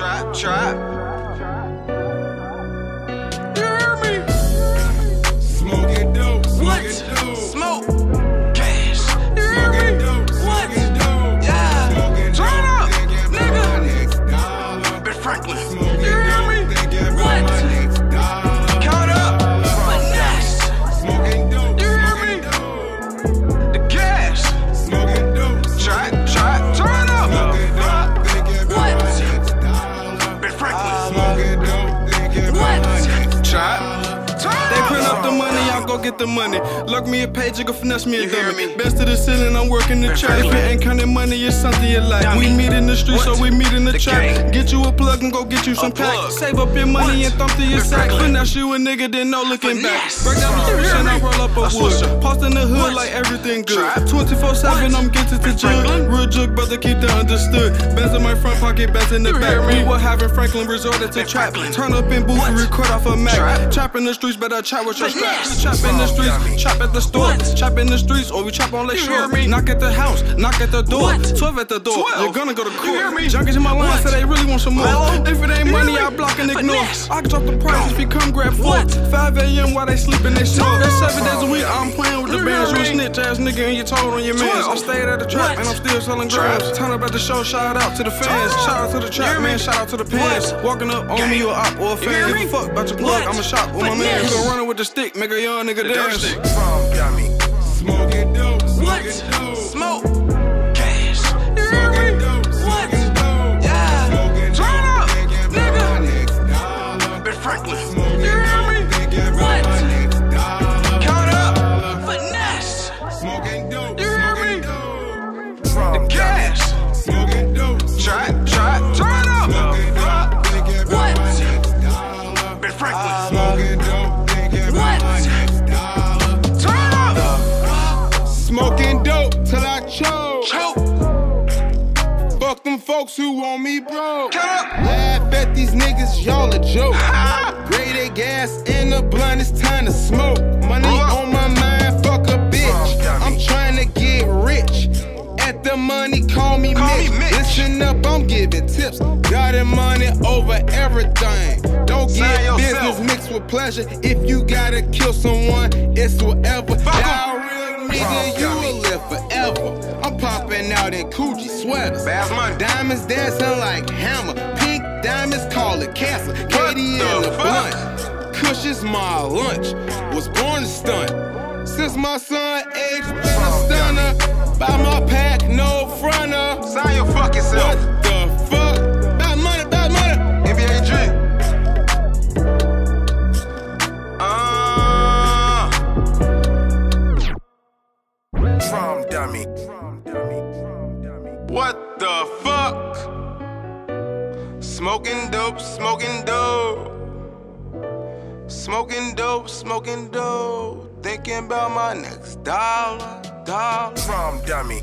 trap, trap. Get the money. Lock me a page, you can finesse me a dummy. Best of the ceiling, I'm working the trap. If it ain't counting money, it's something you like. We meet in the street, so we meet in the trap. Get you a plug and go get you some packs. Save up your money and thump to your sack. Finesse you a nigga, then no looking back. Break down the streets and I roll up a wood. Post in the hood like everything good. 24 7, I'm getting to jug. Real jug, brother, keep that understood. Bands in my front pocket, bands in the back. We were having Franklin resorted to trap. Turn up in booth and record off a Mac. Trap in the streets, better chat with your strap. Trap in the streets, chop at the store. Trap in the streets, or we chop on Lake Shore. Knock at the house, knock at the door. 12 at the door, you're gonna go to court. Junkies in my line say they really want some more. If it ain't money, I block and ignore. I can drop the prices, become grab four. 5 a.m. while they sleeping, they snore. That's seven days a week, snitch ass nigga and you told on your mans. I stayed at the trap and I'm still selling grabs. Turn up at the show, shout out to the fans. Shout out to the trap man, shout out to the pants. Walking up on me or op or a fan. Give a fuck about your plug, I'm a shop with my man. You gon' run it with the stick, make a young nigga dance. Smoking dope, smoking dope. Smoking dope till I choke. Choke. Fuck them folks who want me broke. Laugh at these niggas, y'all a joke. Rated gas in the blunt, it's time to smoke. Money uh-huh. on my mind, fuck a bitch. I'm trying to get rich. At the money, call me Call me Mitch. Mitch. Listen up, I'm giving tips. Got the money over everything. Don't Sign get yourself. business mixed with pleasure. If you gotta kill someone, it's whatever. Fuck out in Coogi sweaters. Fast money. Diamonds dancing like hammer. Pink diamonds call it cancer. Katie the in the fuck? blunt. Kush is my lunch. Was born to stunt. Since my son age, been a stunner. Buy my pack, no fronter. Sign your fucking What self. the fuck? Bad money, bad money. NBA. Uh, From dummy. What the fuck? Smoking dope, smoking dope. Smoking dope, smoking dope. Thinking about my next dollar, dollar. From dummy.